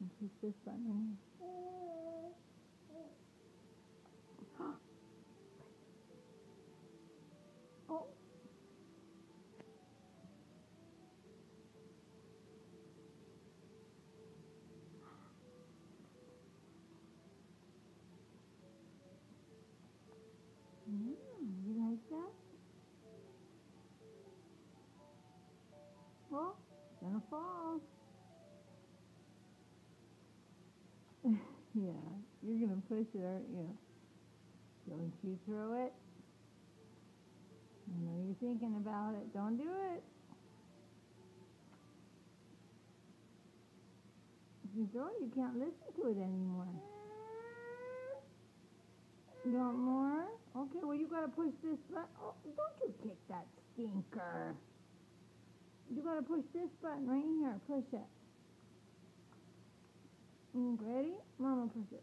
And button right here. oh. Mm, you like that? Gonna fall. Yeah, you're gonna push it, aren't you? Don't you throw it. I know you're thinking about it. Don't do it. If you throw it, you can't listen to it anymore. You want more? Okay, well you gotta push this button. Oh, don't you kick that stinker. You gotta push this button right here. Push it. Mm, ready? Mama push it.